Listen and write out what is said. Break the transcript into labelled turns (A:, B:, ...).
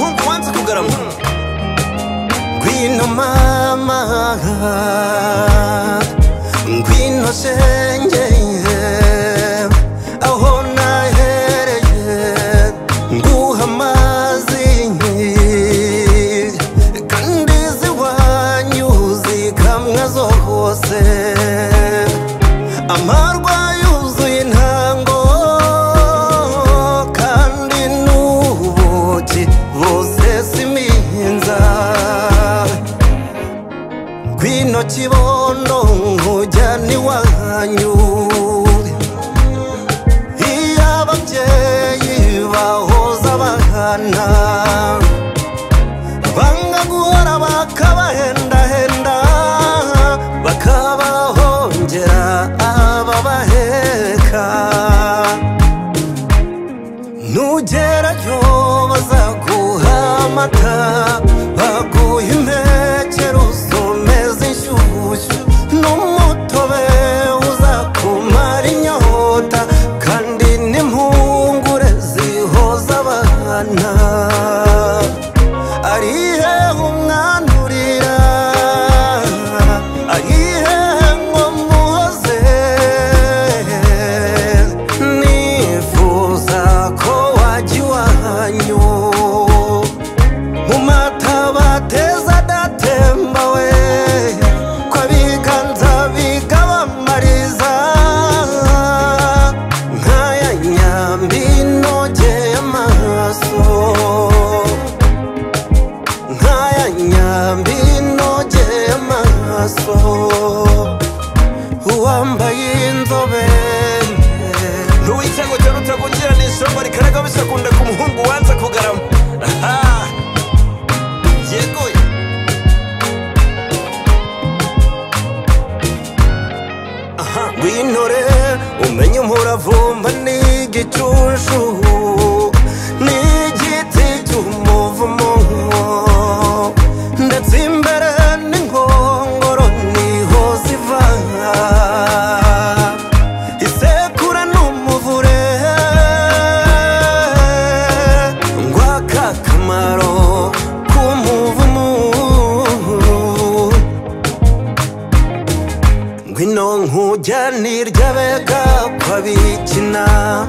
A: We kwanza mama bino kibondo nkujyana iwanyu iyo ababyeyi bahoza abana. intore umenye umuravumba ni igicucu ni igiti cy'umuvumo. Ndetse imbere n'inkongoro ni ho ziva. Isekura n'umuvure ngwaka kamaro. tabii ki nam